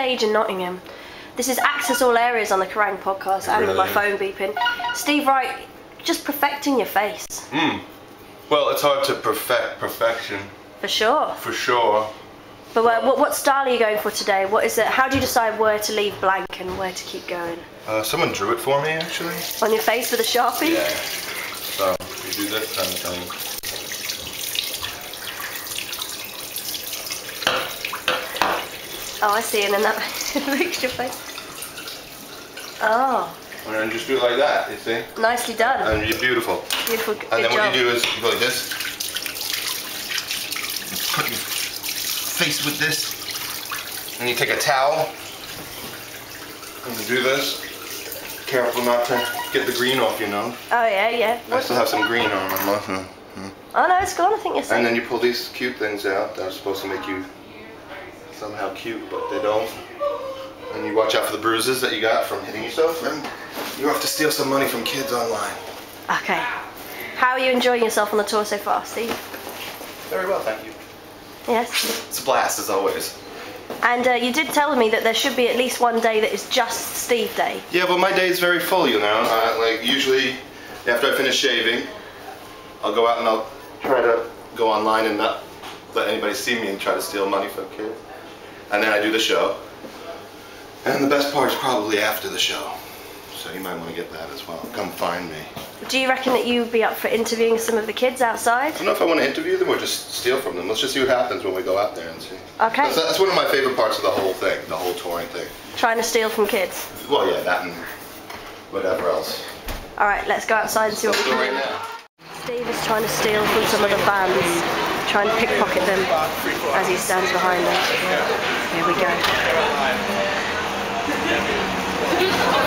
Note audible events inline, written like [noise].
stage in Nottingham. This is Access All Areas on the Kerrang podcast and with my phone beeping. Steve Righ?, just perfecting your face. Mm. Well, it's hard to perfect perfection, For sure. for sure. But what, what style are you going for today? What is it? How do you decide where to leave blank and where to keep going? Uh, someone drew it for me, actually. On your face with a sharpie? Yeah. So, you do this kind of thing. Oh, I see, and then that [laughs] makes your face. Oh, And then just do it like that, you see? nicely done. And you're beautiful. Beautiful. Good And then job. what you do is you go like this. You put your face with this. And you take a towel. And you do this. Careful not to get the green off your nose. Oh yeah, yeah. I still have some green on my mouth. Oh no, it's gone. I think you're And then you pull these cute things out that are supposed to make you somehow cute, but they don't. And you watch out for the bruises that you got from hitting yourself. And you have to steal some money from kids online. Okay. How are you enjoying yourself on the tour so far, Steve? Very well, thank you. Yes. It's a blast as always. And uh, you did tell me that there should be at least one day that is just Steve Day. Yeah, well, my day is very full, you know. Uh, like usually, after I finish shaving, I'll go out and I'll try to go online and not let anybody see me and try to steal money from kids. And then I do the show. And the best part is probably after the show. So you might want to get that as well. Come find me. Do you reckon that you'd be up for interviewing some of the kids outside? I don't know if I want to interview them or just steal from them. Let's just see what happens when we go out there and see. Okay. That's, that's one of my favorite parts of the whole thing, the whole touring thing. Trying to steal from kids. Well, yeah, that and whatever else. All right, let's go outside and see what we can right do. now. Steve is trying to steal from some of the fans, try and pickpocket them as he stands behind us. Here we go.